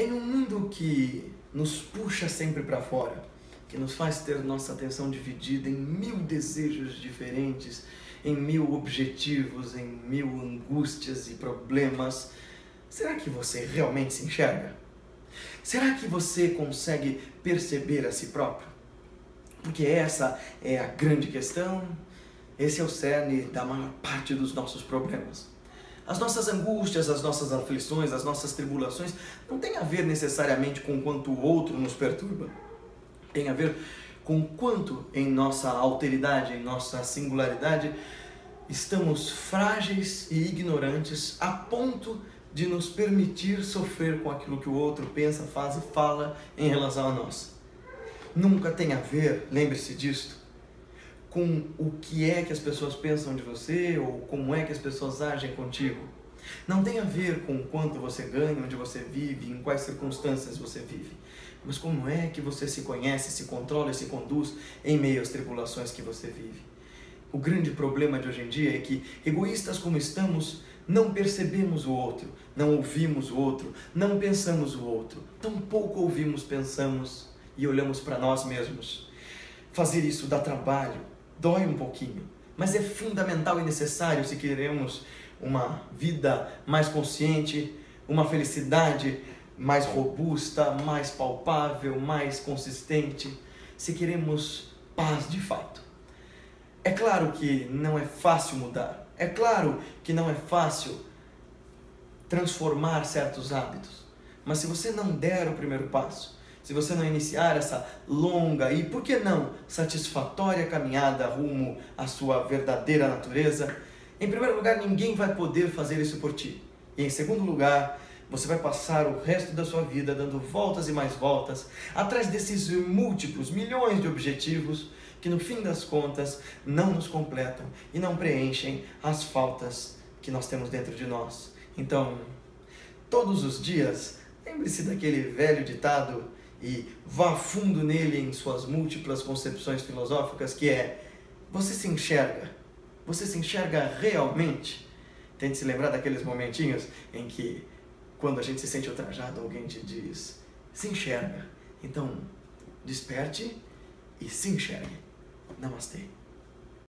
Em um mundo que nos puxa sempre para fora, que nos faz ter nossa atenção dividida em mil desejos diferentes, em mil objetivos, em mil angústias e problemas, será que você realmente se enxerga? Será que você consegue perceber a si próprio? Porque essa é a grande questão, esse é o cerne da maior parte dos nossos problemas. As nossas angústias, as nossas aflições, as nossas tribulações não têm a ver necessariamente com quanto o outro nos perturba. Tem a ver com quanto em nossa alteridade, em nossa singularidade, estamos frágeis e ignorantes a ponto de nos permitir sofrer com aquilo que o outro pensa, faz e fala em relação a nós. Nunca tem a ver, lembre-se disto, com o que é que as pessoas pensam de você ou como é que as pessoas agem contigo. Não tem a ver com quanto você ganha, onde você vive, em quais circunstâncias você vive, mas como é que você se conhece, se controla e se conduz em meio às tribulações que você vive. O grande problema de hoje em dia é que, egoístas como estamos, não percebemos o outro, não ouvimos o outro, não pensamos o outro, tampouco ouvimos, pensamos e olhamos para nós mesmos. Fazer isso dá trabalho, dói um pouquinho, mas é fundamental e necessário se queremos uma vida mais consciente, uma felicidade mais robusta, mais palpável, mais consistente, se queremos paz de fato. É claro que não é fácil mudar, é claro que não é fácil transformar certos hábitos, mas se você não der o primeiro passo, se você não iniciar essa longa e, por que não, satisfatória caminhada rumo à sua verdadeira natureza, em primeiro lugar, ninguém vai poder fazer isso por ti. E em segundo lugar, você vai passar o resto da sua vida dando voltas e mais voltas atrás desses múltiplos, milhões de objetivos que no fim das contas não nos completam e não preenchem as faltas que nós temos dentro de nós. Então, todos os dias, lembre-se daquele velho ditado e vá fundo nele em suas múltiplas concepções filosóficas, que é: você se enxerga? Você se enxerga realmente? Tente se lembrar daqueles momentinhos em que, quando a gente se sente ultrajado, alguém te diz: se enxerga. Então, desperte e se enxergue. Namastê.